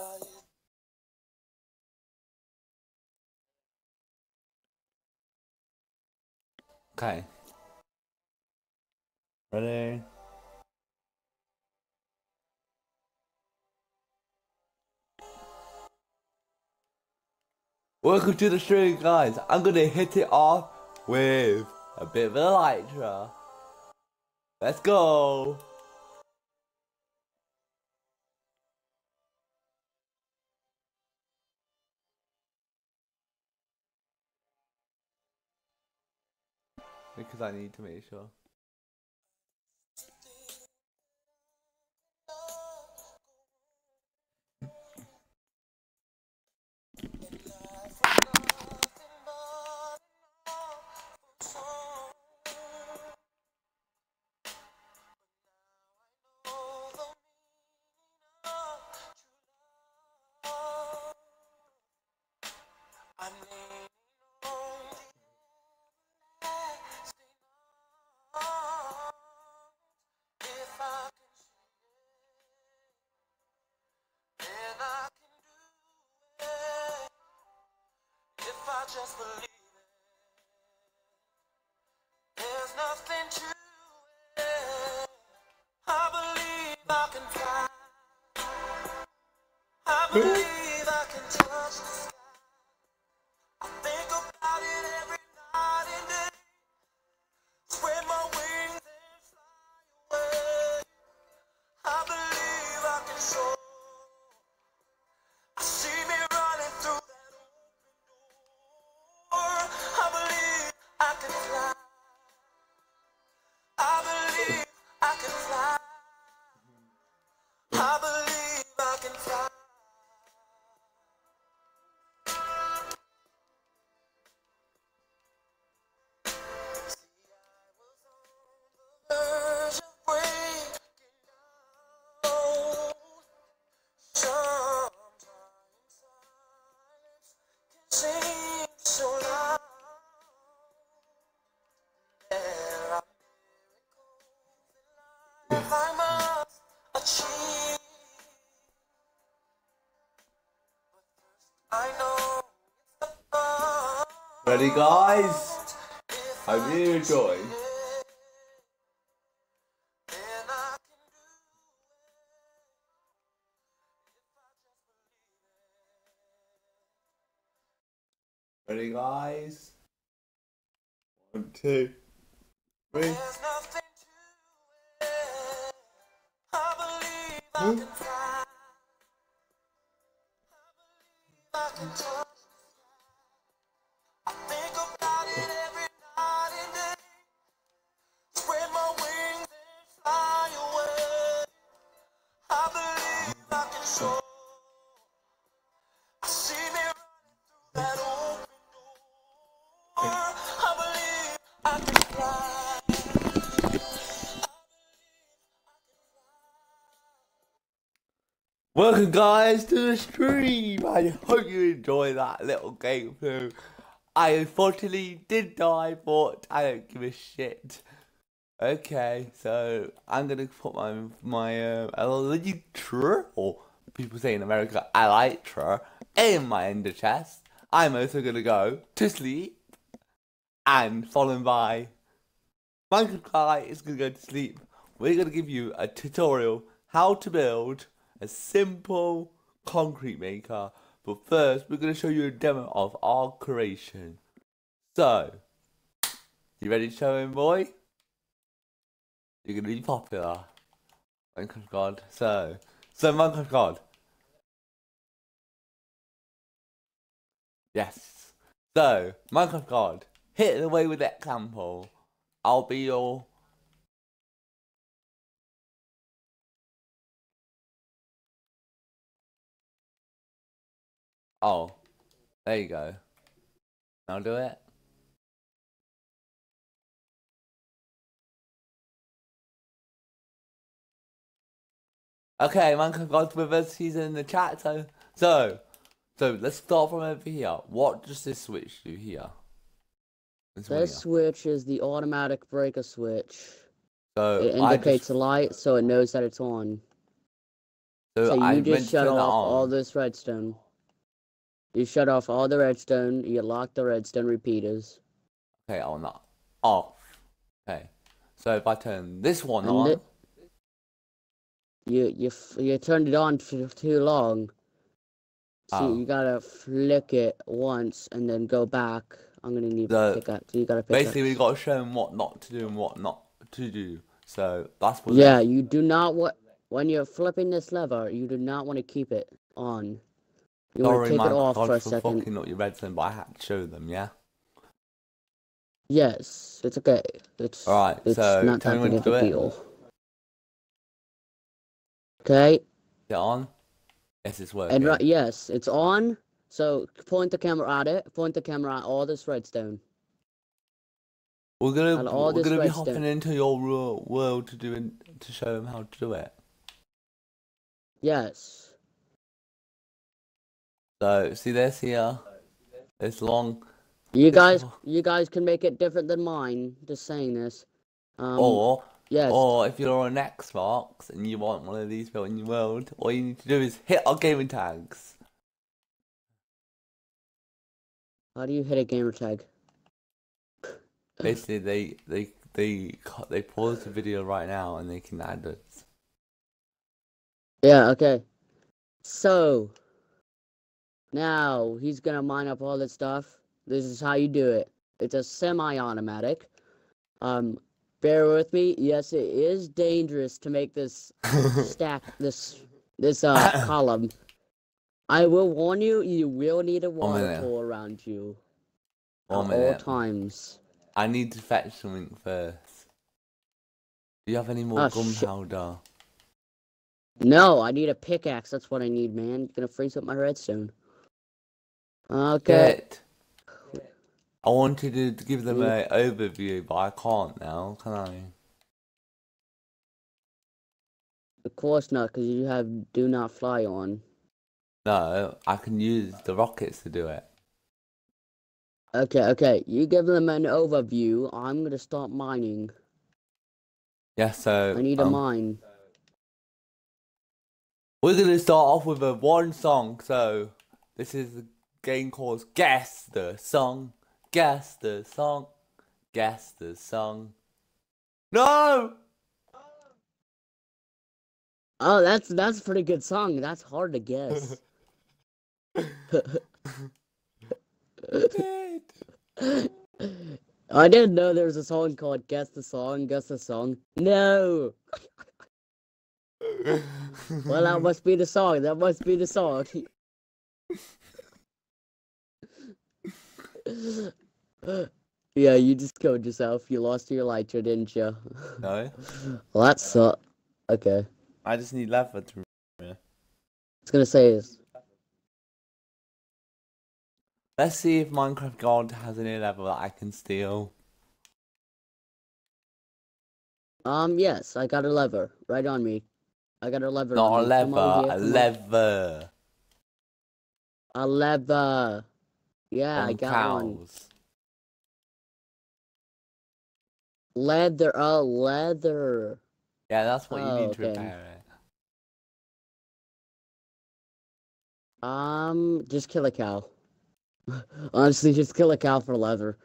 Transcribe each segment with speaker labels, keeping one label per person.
Speaker 1: Okay. Ready? Welcome to the stream, guys. I'm gonna hit it off with a bit of elytra. Let's go. Because I need to make sure.
Speaker 2: Just believe
Speaker 1: Ready, guys? Hope you enjoy.
Speaker 2: Then I can do
Speaker 1: Ready, guys? One, two, three. Welcome, guys, to the stream. I hope you enjoy that little game through. I unfortunately did die, but I don't give a shit. Okay, so I'm gonna put my my uh, elytra, or people say in America elytra, in my ender chest. I'm also gonna go to sleep, and followed by Minecraft guy is gonna go to sleep. We're gonna give you a tutorial how to build a simple concrete maker. But first, we're gonna show you a demo of our creation. So, you ready to show him, boy? You're gonna be popular. Minecraft God. So, so Minecraft God. Yes. So, Minecraft God, hit it away with the example. I'll be your Oh, there you go. Now do it. Okay, Minecraft God's with us. He's in the chat. So, so, so let's start from over here. What does this switch do here? This
Speaker 3: This
Speaker 1: here.
Speaker 3: switch is the automatic breaker switch.
Speaker 1: So
Speaker 3: It
Speaker 1: I
Speaker 3: indicates
Speaker 1: just,
Speaker 3: a light so it knows that it's on.
Speaker 1: So,
Speaker 3: So you
Speaker 1: to
Speaker 3: just shut off all this redstone. You shut off all the redstone. You lock the redstone repeaters.
Speaker 1: Okay, on that off. Okay. So if I turn this one
Speaker 3: And
Speaker 1: on,
Speaker 3: You you f- you turned it on for too long. So
Speaker 1: Oh.
Speaker 3: you gotta flick it once and then go back. I'm gonna need
Speaker 1: The-
Speaker 3: a So You gotta pick
Speaker 1: basically we got to show them what not to do and what not to do. So that's what.
Speaker 3: Yeah, you do not want when you're flipping this lever. You do not want to keep it on. You want
Speaker 1: Sorry,
Speaker 3: to take
Speaker 1: my
Speaker 3: it off
Speaker 1: God,
Speaker 3: for a
Speaker 1: for
Speaker 3: second.
Speaker 1: fucking up your red redstone, but I had to show them. Yeah.
Speaker 3: Yes, it's okay. It's
Speaker 1: Alright,
Speaker 3: it's
Speaker 1: so
Speaker 3: not
Speaker 1: tell me when to
Speaker 3: of a
Speaker 1: do it.
Speaker 3: deal. Okay,
Speaker 1: Get on. Yes, it's working.
Speaker 3: and right, yes, it's on. So point the camera at it. Point the camera at all this redstone.
Speaker 1: We're gonna
Speaker 3: and all
Speaker 1: we're gonna be
Speaker 3: redstone.
Speaker 1: hopping into your world to do it, to show them how to do it.
Speaker 3: Yes.
Speaker 1: So see this here, It's long,
Speaker 3: You guys, you guys can make it different than mine. Just saying this. Um,
Speaker 1: or
Speaker 3: yes.
Speaker 1: or if you're on Xbox and you want one of these built in your world, all you need to do is hit our gaming tags.
Speaker 3: How do you hit a gamer tag?
Speaker 1: Basically, they they they they pause the video right now and they can add it.
Speaker 3: Yeah. Okay. So now he's gonna mine up all this stuff. This is how you do it. It's a semi-automatic. Um, bear with me. Yes, it is dangerous to make this stack this this uh column. I will warn you. You will need a water tool around you
Speaker 1: One
Speaker 3: at all times.
Speaker 1: I need to fetch something first. Do you have any more
Speaker 3: Oh,
Speaker 1: gunpowder?
Speaker 3: No, I need a pickaxe. That's what I need, man. Gonna freeze up my redstone. Okay.
Speaker 1: Get. I wanted to give them an overview, but I can't now, can I?
Speaker 3: Of course not, because you have do not fly on.
Speaker 1: No, I can use the rockets to do it.
Speaker 3: Okay, okay. You give them an overview. I'm gonna start mining.
Speaker 1: Yeah, so
Speaker 3: I need a
Speaker 1: um,
Speaker 3: mine.
Speaker 1: We're gonna start off with a one song. So this is a game called Guess the Song. Guess the song. Guess the song. No.
Speaker 3: Oh, that's that's a pretty good song. That's hard to guess. I didn't know there was a song called Guess the Song, Guess the Song. No! Well, that must be the song. That must be the song. yeah, you just killed yourself. You lost your lighter, didn't you?
Speaker 1: no.
Speaker 3: Well, that sucked. Okay.
Speaker 1: I just need leather to.
Speaker 3: It's gonna say is
Speaker 1: Let's see if Minecraft God has any level that I can steal.
Speaker 3: um yes, I got a lever right on me. I got a lever.
Speaker 1: Not a. Lever, a
Speaker 3: here, come on.
Speaker 1: lever.
Speaker 3: A lever. Yeah, I got one. Leather. Oh, leather.
Speaker 1: Yeah, that's what you
Speaker 3: Oh,
Speaker 1: need to
Speaker 3: okay.
Speaker 1: repair it.
Speaker 3: Um, just kill a cow. Honestly, just kill a cow for leather.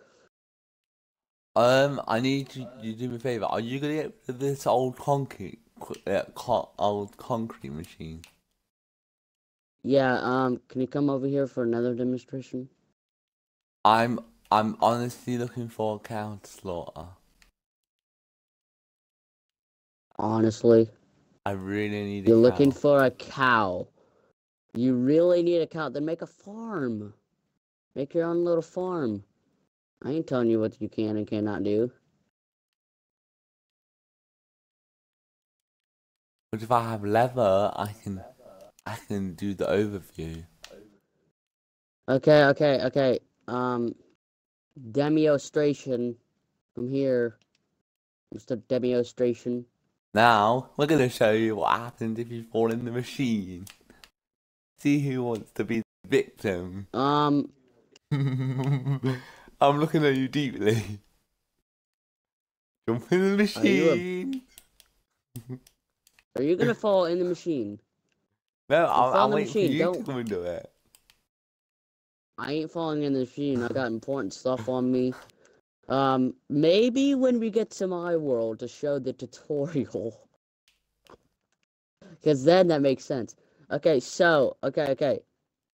Speaker 1: Um, I need you, you to do me a favor. Are you gonna get this old concrete, uh, co- old concrete machine?
Speaker 3: Yeah. Um, can you come over here for another demonstration?
Speaker 1: I'm, I'm honestly looking for a cow to slaughter.
Speaker 3: Honestly,
Speaker 1: I really need.
Speaker 3: you're looking for a cow. You really need a cow. Then make a farm. Make your own little farm. I ain't telling you what you can and cannot do.
Speaker 1: But if I have leather, I can, I can do the overview.
Speaker 3: Okay, okay, okay. Um, demonstration. I'm here, Mr. Demonstration.
Speaker 1: Now we're gonna show you what happens if you fall in the machine. See who wants to be the victim.
Speaker 3: Um,
Speaker 1: I'm looking at you deeply. Jump in the
Speaker 3: Are you a-
Speaker 1: machine.
Speaker 3: are you gonna fall in the machine?
Speaker 1: No, I'm,
Speaker 3: found
Speaker 1: I'm
Speaker 3: the
Speaker 1: waiting for you to
Speaker 3: don't-
Speaker 1: come and do it.
Speaker 3: I ain't falling in the machine. I got important stuff on me. Um, maybe when we get to my world to show the tutorial. Because then that makes sense. Okay, so, okay, okay.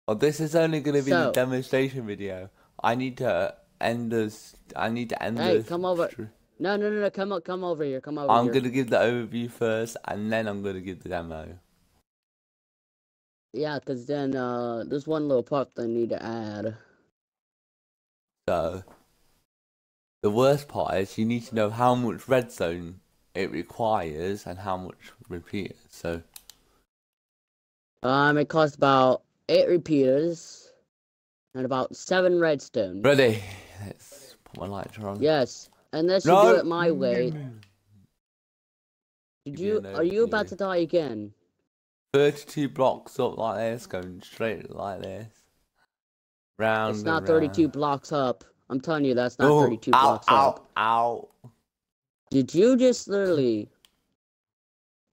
Speaker 1: Well, this is only going to be the demonstration video. I need to end this. I need to end
Speaker 3: Hey,
Speaker 1: this.
Speaker 3: come over. No, no, no, no, come, come over here, come over
Speaker 1: I'm
Speaker 3: here.
Speaker 1: going to give the overview first, and then I'm going to give the demo.
Speaker 3: Yeah, because then, uh, there's one little part that I need to add.
Speaker 1: So, the worst part is you need to know how much redstone it requires and how much repeaters. So,
Speaker 3: Um, it costs about eight repeaters and about seven redstone.
Speaker 1: ready? Let's put my lighter on.
Speaker 3: Yes, unless you
Speaker 1: No.
Speaker 3: do it my way. Did
Speaker 1: Give
Speaker 3: you? Are you about to die again?
Speaker 1: 32 blocks up like this, going straight like this. Round.
Speaker 3: It's not
Speaker 1: and
Speaker 3: 32
Speaker 1: round.
Speaker 3: blocks up. I'm telling you, that's not
Speaker 1: Oh,
Speaker 3: 32
Speaker 1: ow,
Speaker 3: blocks
Speaker 1: ow,
Speaker 3: up.
Speaker 1: Ow,
Speaker 3: Did you just literally?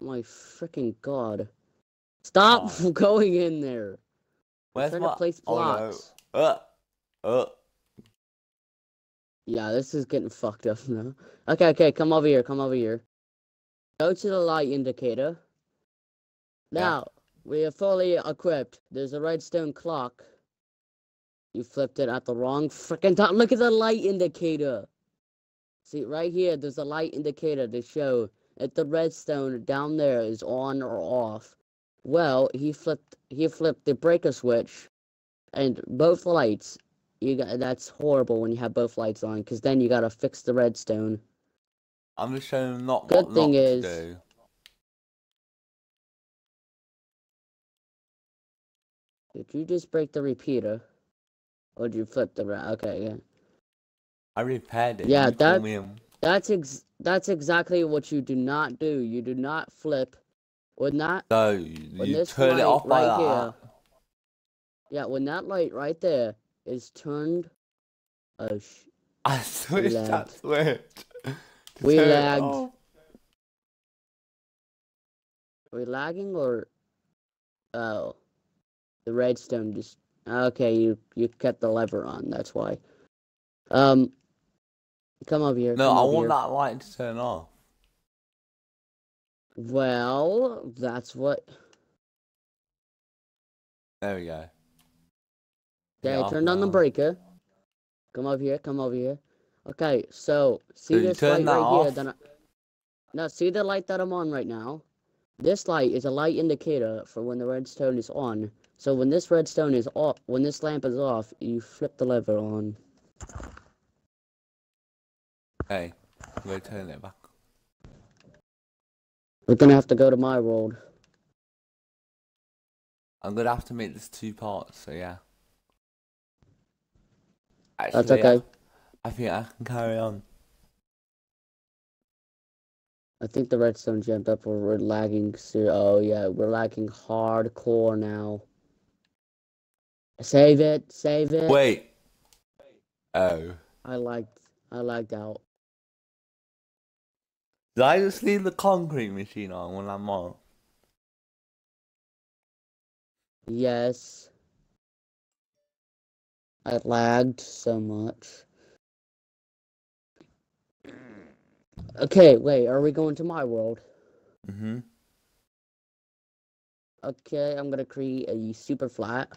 Speaker 3: My freaking god! Stop
Speaker 1: Oh.
Speaker 3: going in there. I'm
Speaker 1: Where's
Speaker 3: trying
Speaker 1: my?
Speaker 3: to place
Speaker 1: oh, no.
Speaker 3: blocks.
Speaker 1: Uh, uh.
Speaker 3: Yeah, this is getting fucked up now. Okay, okay, come over here, come over here. Go to the light indicator. Now, we are fully equipped. There's a redstone clock. You flipped it at the wrong freaking time. Look at the light indicator. See, right here, there's a light indicator to show if the redstone down there is on or off. Well, he flipped he flipped the breaker switch and both lights you got that's horrible when you have both lights on because then you gotta fix the redstone.
Speaker 1: I'm just showing them not
Speaker 3: Good
Speaker 1: what
Speaker 3: thing
Speaker 1: not
Speaker 3: is-
Speaker 1: to do.
Speaker 3: Did you just break the repeater? Or did you flip the re- okay, yeah.
Speaker 1: I repaired it.
Speaker 3: Yeah, that- That's ex that's exactly what you do not do. You do not flip when that
Speaker 1: So you
Speaker 3: this
Speaker 1: turn it off
Speaker 3: right
Speaker 1: that.
Speaker 3: here Yeah, when that light right there is turned Oh sh
Speaker 1: I switched that switch.
Speaker 3: We lagged. are we lagging or Oh. The redstone just okay, you you kept the lever on, that's why. Um come over here.
Speaker 1: No, I want
Speaker 3: here.
Speaker 1: that light to turn off.
Speaker 3: Well, that's what.
Speaker 1: There we go.
Speaker 3: Okay,
Speaker 1: Yeah,
Speaker 3: I turned on the breaker. Come over here. Come over here. Okay, so see this light right here. Then I... now see the light that I'm on right now. This light is a light indicator for when the redstone is on. So when this redstone is off, when this lamp is off, you flip the lever on.
Speaker 1: Hey, I'm gonna turn it back.
Speaker 3: We're gonna have to go to my world.
Speaker 1: I'm gonna have to make this two parts, so yeah.
Speaker 3: That's
Speaker 1: Actually, I-
Speaker 3: okay.
Speaker 1: I think I can carry on.
Speaker 3: I think the redstone jumped up or we're lagging. ser- Oh yeah, we're lagging hardcore now. Save it. Save it.
Speaker 1: Wait. Oh.
Speaker 3: I lagged. I lagged out.
Speaker 1: Did I just leave the concrete machine on when I'm on?
Speaker 3: Yes. I lagged so much. Okay, wait, are we going to my world?
Speaker 1: Mm-hmm.
Speaker 3: Okay, I'm gonna create a super flat,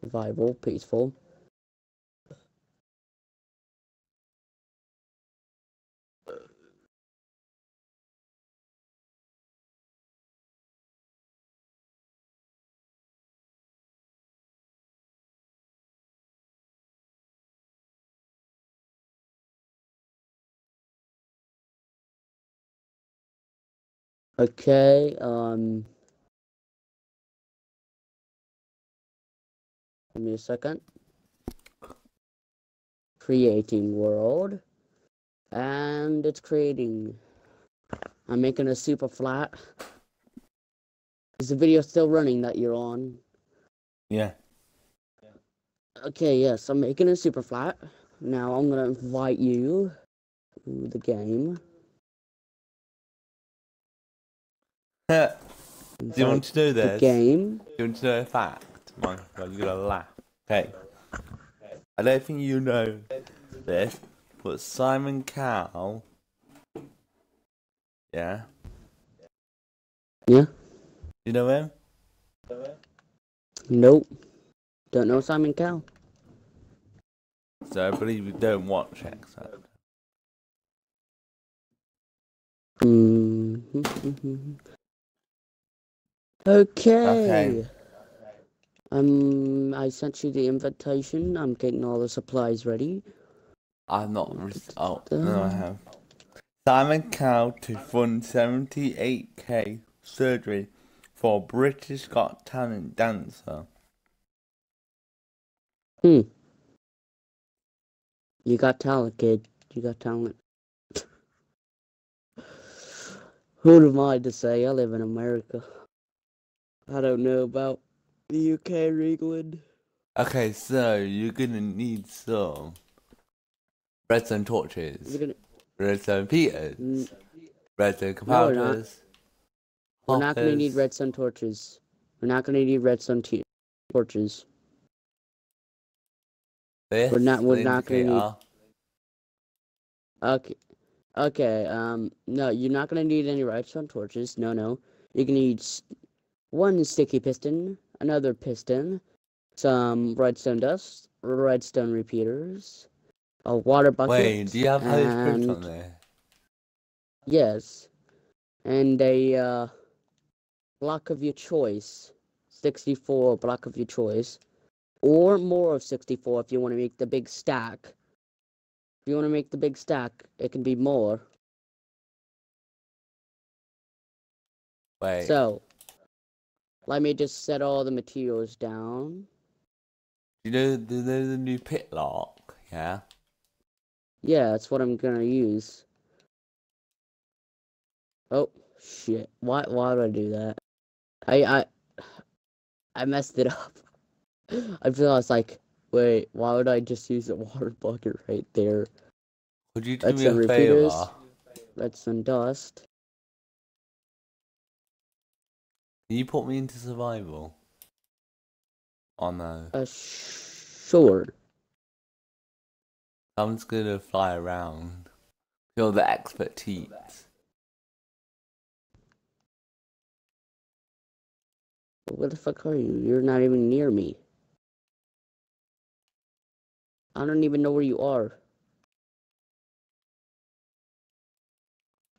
Speaker 3: survival, peaceful. Okay, um. Give me a second. Creating world. And it's creating. I'm making a super flat. Is the video still running that you're on?
Speaker 1: Yeah.
Speaker 3: Okay, yes, I'm making a super flat. Now I'm gonna invite you to the game.
Speaker 1: Do you want to know
Speaker 3: the
Speaker 1: this?
Speaker 3: game.
Speaker 1: Do you want to know a fact? My God, you're gonna laugh. Okay. I don't think you know this, but Simon Cowell. Yeah.
Speaker 3: Yeah.
Speaker 1: You know him?
Speaker 3: Nope. Don't know Simon Cowell.
Speaker 1: So I believe you don't watch X Factor.
Speaker 3: Mhm. Okay. Um, I sent you the invitation. I'm getting all the supplies ready.
Speaker 1: I've not. Re- oh no, I have. Simon Cowell to fund 78k surgery for British Got Talent dancer.
Speaker 3: Hmm. You got talent, kid. You got talent. Who am I to say? I live in America. I don't know about the UK or England.
Speaker 1: Okay, so you're gonna need some redstone torches,
Speaker 3: gonna,
Speaker 1: redstone Peters,
Speaker 3: n-
Speaker 1: redstone
Speaker 3: No, we're not. we're not gonna need redstone torches. We're not gonna need redstone t- torches.
Speaker 1: This
Speaker 3: we're not- we're not gonna need- Okay. Okay, um, no, you're not gonna need any redstone torches. No, no. You're gonna need one sticky piston, another piston, some redstone dust, redstone repeaters, a water bucket.
Speaker 1: Wait, do you have prints on
Speaker 3: and-
Speaker 1: there?
Speaker 3: Yes. And a, uh, block of your choice. 64 block of your choice. Or more of 64 if you want to make the big stack. If you want to make the big stack, it can be more.
Speaker 1: Wait,
Speaker 3: So, let me just set all the materials down.
Speaker 1: you know the, the, the new pit lock? Yeah.
Speaker 3: Yeah, that's what I'm gonna use. Oh shit! Why? Why did I do that? I I I messed it up. I feel I was like, wait, why would I just use a water bucket right there?
Speaker 1: Could you do
Speaker 3: That's
Speaker 1: me a favor?
Speaker 3: That's some dust.
Speaker 1: Can you put me into survival? Oh no.
Speaker 3: A sure.
Speaker 1: I'm just gonna fly around. Feel the expertise.
Speaker 3: Where the fuck are you? You're not even near me. I don't even know where you are.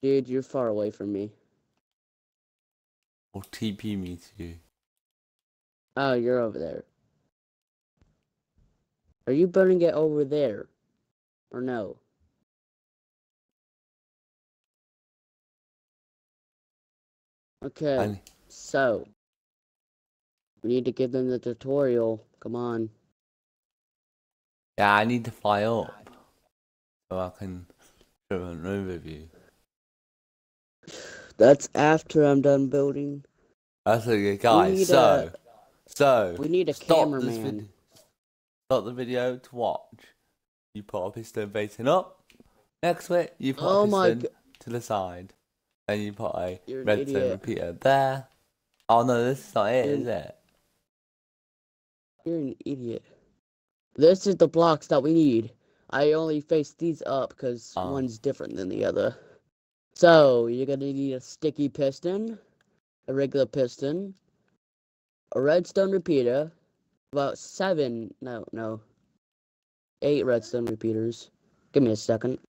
Speaker 3: Dude, you're far away from me.
Speaker 1: Or TP me to you.
Speaker 3: Oh, you're over there. Are you burning it over there? Or no? Okay,
Speaker 1: And
Speaker 3: so. We need to give them the tutorial. Come on.
Speaker 1: yeah, I need to fly up. So I can show an overview.
Speaker 3: That's after I'm done building.
Speaker 1: That's okay, guys.
Speaker 3: need
Speaker 1: So, so
Speaker 3: We need a
Speaker 1: stop
Speaker 3: cameraman.
Speaker 1: Stop the video to watch. You put a piston facing up. Next to it, you put
Speaker 3: Oh
Speaker 1: a
Speaker 3: my
Speaker 1: piston to the side. And you put a
Speaker 3: You're
Speaker 1: redstone repeater there. Oh no, this is not it,
Speaker 3: You're-
Speaker 1: is it?
Speaker 3: You're an idiot. This is the blocks that we need. I only face these up because
Speaker 1: Oh.
Speaker 3: one's different than the other. So, you're gonna need a sticky piston, a regular piston, a redstone repeater, about seven, no, no, eight redstone repeaters. Give me a second.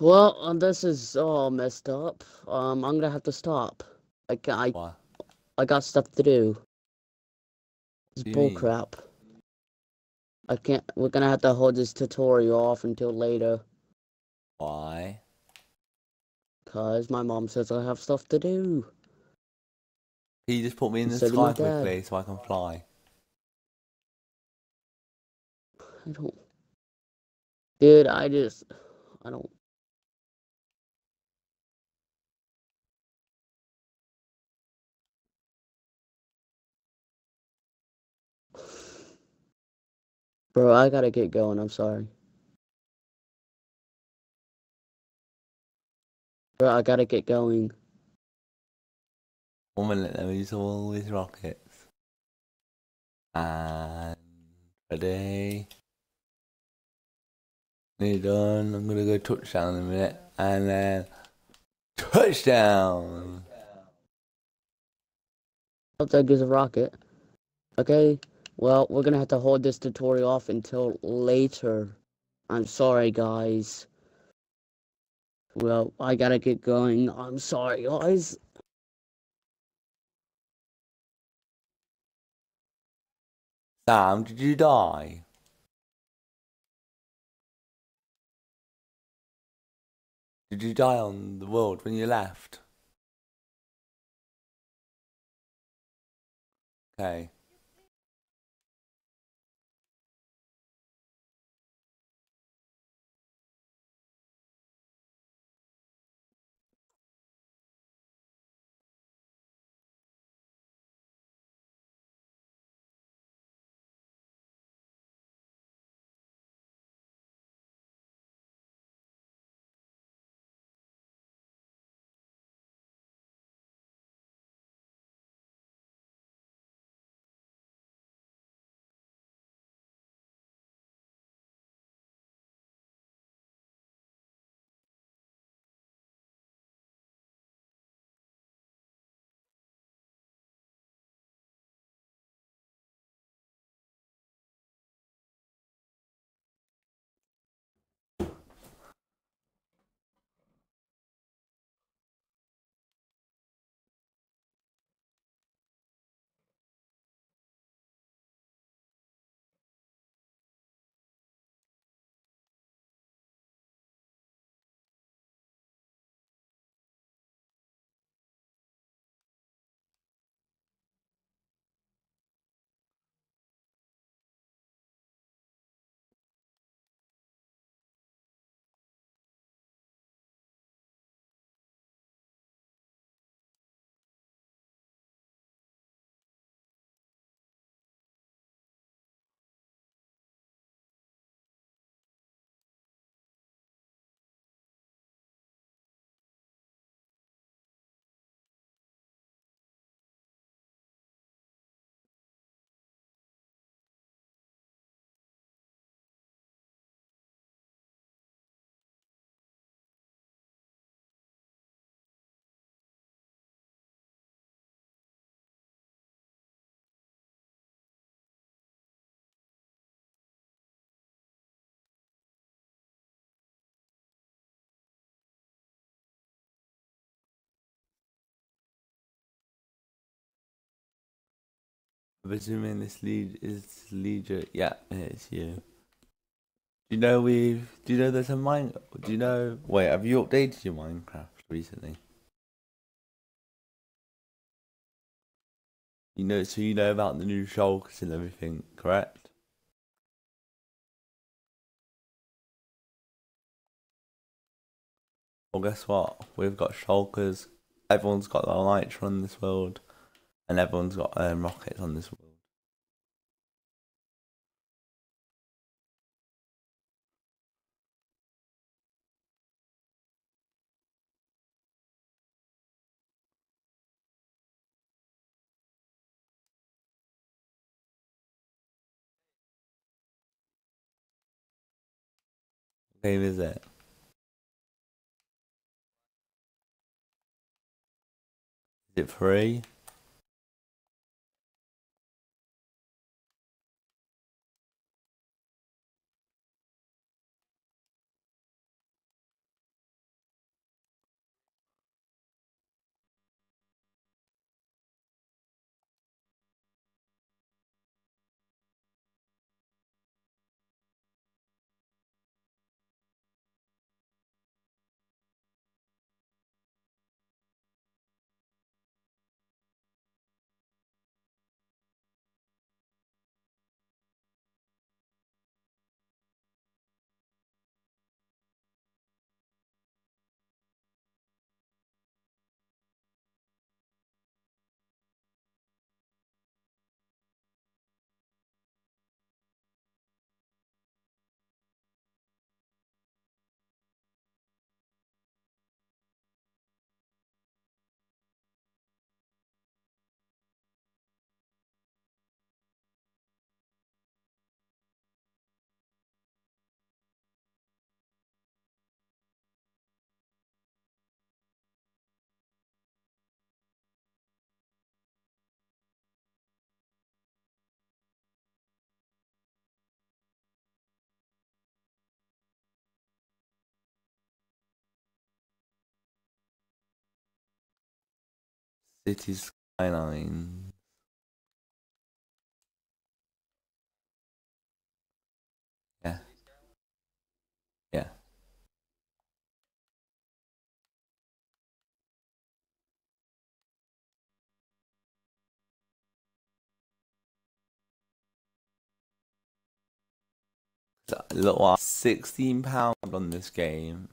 Speaker 3: Well, uh, this is all messed up. Um, I'm gonna have to stop. I, I,
Speaker 1: Why?
Speaker 3: I got stuff to do. It's bullcrap. I can't. We're gonna have to hold this tutorial off until later,
Speaker 1: Why?
Speaker 3: cause my mom says I have stuff to do.
Speaker 1: Can you just put me in the
Speaker 3: So
Speaker 1: sky quickly so I can fly?
Speaker 3: I don't. Dude, I just. I don't. Bro, I gotta get going. I'm sorry. Bro, I gotta get going.
Speaker 1: One minute, let me use all these rockets. And ready. Need done. I'm gonna go touchdown in a minute. And then touchdown!
Speaker 3: What that gives a rocket? Okay well, we're gonna have to hold this tutorial off until later. I'm sorry, guys. Well, I gotta get going. I'm sorry, guys.
Speaker 1: Sam, did you die? Did you die on the world when you left? Okay. I'm assuming this lead is leader. Yeah, it's you. Do you know we've? Do you know there's a mine? Do you know? Wait, have you updated your Minecraft recently? You know, so you know about the new shulkers and everything, correct? Well, guess what? We've got shulkers. Everyone's got their lights on this world, and everyone's got um, rockets on this world. What game is it? Is it free? City Skylines. Yeah. Yeah. Look, what, sixteen pound on this game.